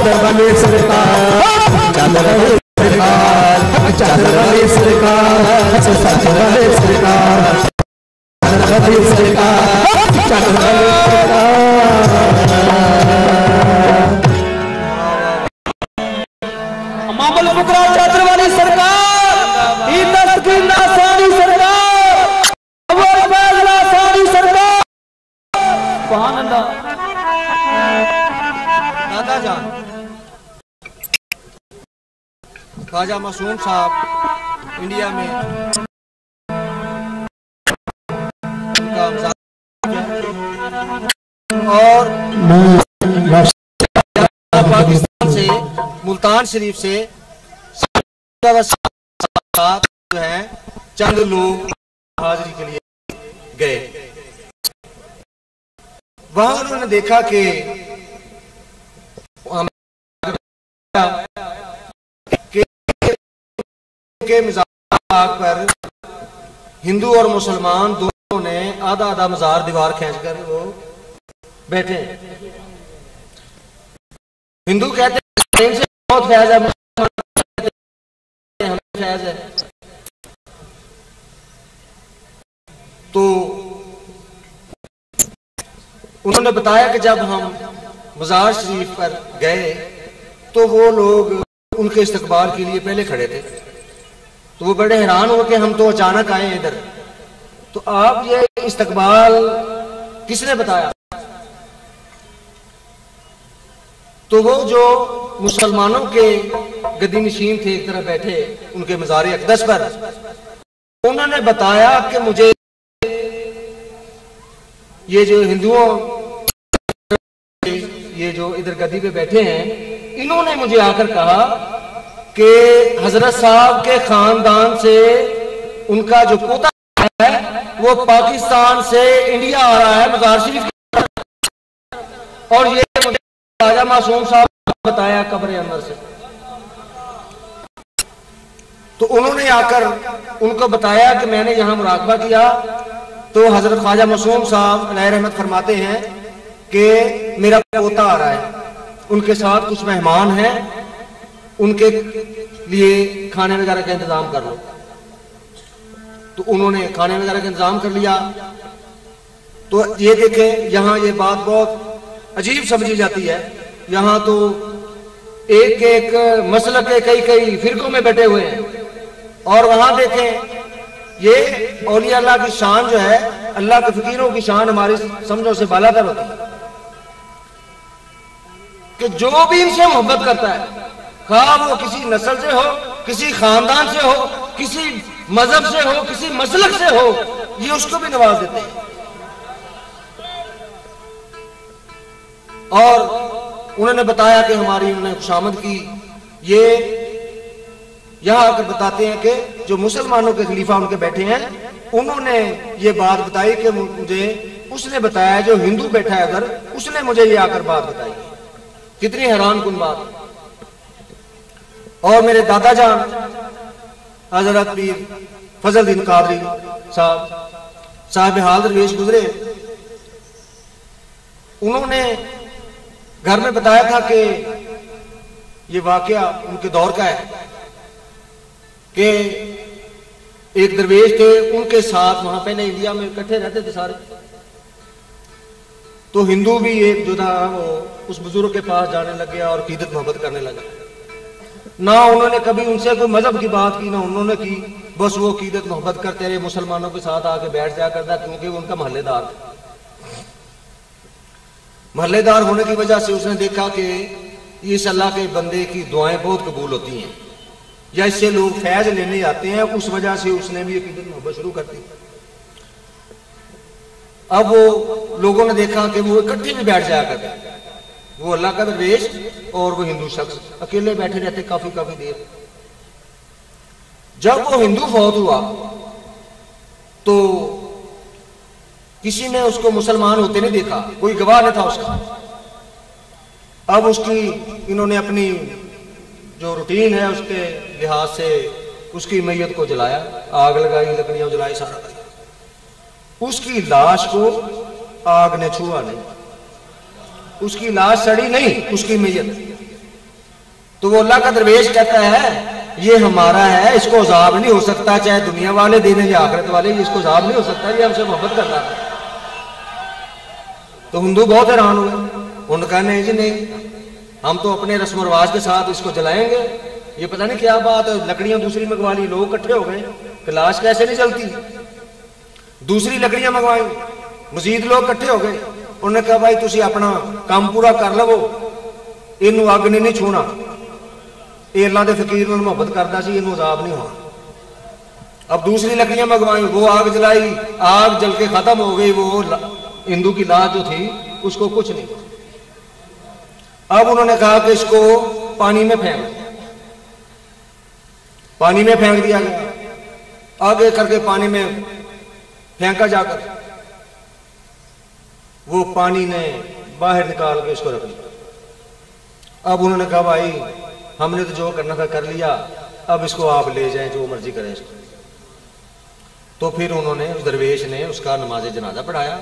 चादर वाले सरकार चंद्रमणि सरकार चंद्रमणि सरकार चंद्रमणि सरकार चंद्रमणि सरकार, चादर वाले मामल फुकरा ख्वाजा मासूम साहब, इंडिया में। और पाकिस्तान से, मुल्तान शरीफ से जो है, चंद लोग हाजिरी के लिए गए। वहाँ उन्होंने देखा कि के मज़ाक पर हिंदू और मुसलमान दोनों ने आधा आधा मजार दीवार खींचकर वो बैठे हिंदू कहते हैं बहुत फैज है फैज है। तो उन्होंने बताया कि जब हम मजार शरीफ पर गए तो वो लोग उनके इस्तकबाल के लिए पहले खड़े थे। तो वो बड़े हैरान हो कि हम तो अचानक आए इधर। तो आप ये इस्तकबाल किसने बताया? तो वो जो मुसलमानों के गदी नशीन थे, एक तरफ़ बैठे उनके मजार अकदस पर, उन्होंने बताया कि मुझे ये जो हिंदुओं, ये जो इधर गदी पे बैठे हैं, इन्होंने मुझे आकर कहा कि हज़रत साहब के खानदान से उनका जो पोता है, वो पाकिस्तान से इंडिया आ रहा है, मजार शरीफ और ये राजा मासूम साहब बताया कब्र अंदर से। तो उन्होंने आकर उनको बताया कि मैंने यहाँ मुराकबा किया। तो हज़रत ख्वाजा मासूम साहब अलाय रहमत फरमाते हैं कि मेरा पोता आ रहा है, उनके साथ कुछ मेहमान हैं। उनके लिए खाने वगैरह का इंतज़ाम कर लो। तो उन्होंने खाने वगैरह का इंतज़ाम कर लिया। तो ये देखें, यहाँ ये बात बहुत अजीब समझी जाती है। यहाँ तो एक एक मसल के कई कई फिरकों में बैठे हुए हैं। और वहाँ देखें, ये अल्लाह की शान जो है, अल्लाह के फकीरों की शान हमारी समझों से बालातर होती है। कि जो भी इनसे मोहब्बत करता है खा वो किसी नस्ल से हो, किसी खानदान से हो, किसी मज़हब से हो, किसी मसलक से हो, ये उसको भी नवाज़ देते हैं। और उन्होंने बताया कि हमारी, उन्होंने खुशामद की, ये यहाँ आकर बताते हैं कि जो मुसलमानों के खलीफा उनके बैठे हैं, उन्होंने ये बात बताई कि मुझे, उसने बताया, जो हिंदू बैठा है अगर, उसने मुझे ये आकर बात बताई। कितनी हैरान कुन बात और मेरे दादा जान, हज़रत पीर फजल दिन कादरी साहब साहब हाल दरवेश गुजरे। उन्होंने घर में बताया था कि ये वाकया उनके दौर का है, कि एक दरवेश थे, उनके साथ वहाँ पहले इंडिया में इकट्ठे रहते थे सारे। तो हिंदू भी एक जो था वो उस बुज़ुर्ग के पास जाने लग गया और कीदत मोहब्बत करने लगा। ना उन्होंने कभी उनसे कोई मज़हब की बात की, ना उन्होंने की। बस वो कीदत मोहब्बत करते रहे, मुसलमानों के साथ आके बैठ जाया करता, क्योंकि उनका मोहल्लेदार मोहल्लेदार होने की वजह से उसने देखा कि इस अल्लाह के बंदे की दुआएँ बहुत कबूल होती हैं। या इससे लोग फैज लेने आते हैं, उस वजह से उसने भी कीदत मोहब्बत शुरू कर दी। अब वो लोगों ने देखा कि वो इकट्ठे भी बैठ जाया करते। वो अल्लाह का दरवेश और वो हिंदू शख्स। अकेले बैठे रहते काफ़ी काफ़ी देर। जब वो हिंदू फौत हुआ तो किसी ने उसको मुसलमान होते नहीं देखा। कोई गवाह नहीं था उसका। अब उसकी, इन्होंने अपनी जो रूटीन है उसके लिहाज से उसकी मैयत को जलाया। आग लगाई, लकड़ियाँ जलाई, सारा उसकी लाश को आग ने छुआ नहीं। उसकी लाश सड़ी नहीं, उसकी मैयत तो वो अल्लाह का दरवेश कहता है, ये हमारा है, इसको अजाब नहीं हो सकता, चाहे दुनिया वाले देने या आखिरत वाले, इसको अजाब नहीं हो सकता, ये हमसे मोहब्बत कर रहा है। तो हिंदू बहुत हैरान हुए। उन्होंने कहा, नहीं जी, नहीं, हम तो अपने रस्म रवाज के साथ इसको जलाएँगे। ये पता नहीं क्या बात है, लकड़ियाँ दूसरी मंगवा ली लोग इकट्ठे हो गए लाश कैसे नहीं चलती दूसरी लकड़ियाँ मंगवाई, मजीद लोग इकट्ठे हो गए। उन्होंने कहा, भाई तुम अपना काम पूरा कर लवो। इन अग ने नहीं छूना। ये के फकीर मुहब्बत करता सी इन अजाब नहीं होना। अब दूसरी लकड़ियाँ मंगवाई, वो आग जलाई। आग जल के खत्म हो गई, वो हिंदू की लाश जो थी, उसको कुछ नहीं अब उन्होंने कहा कि इसको पानी में फेंक पानी में फेंक दिया गया। आगे करके पानी में फेंका जाकर वो पानी ने बाहर निकाल के उसको रख लिया अब उन्होंने कहा, भाई, हमने तो जो करना था कर लिया, अब इसको आप ले जाएँ, जो मर्ज़ी करें इसको। तो फिर उन्होंने, उस दरवेश ने उसका नमाज़ जनाजा पढ़ाया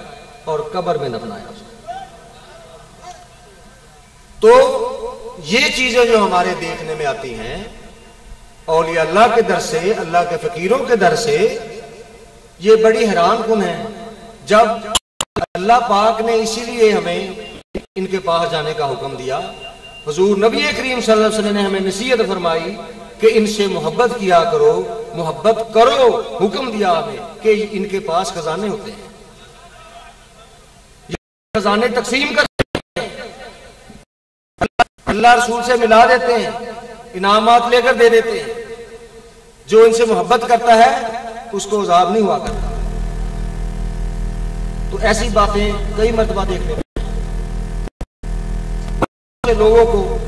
और कब्र में दफनाया उसको। तो ये चीज़ें जो हमारे देखने में आती हैं और ये अल्लाह के दर से, अल्लाह के फकीरों के दर से, ये बड़ी हैरान कन है। जब अल्लाह पाक ने इसीलिए हमें इनके पास जाने का हुक्म दिया। हजूर नबी करीम वसल्लम ने हमें नसीहत फरमाई कि इनसे मोहब्बत किया करो, मोहब्बत करो, हुक्म दिया हमें कि इनके पास खजाने होते हैं। खजाने तकसीम कर अल्लाह रसूल से मिला देते हैं, इनामात लेकर दे देते हैं। जो इनसे मोहब्बत करता है, उसको उजाब नहीं हुआ करता। तो ऐसी बातें कई मरतबा देखने लोगों को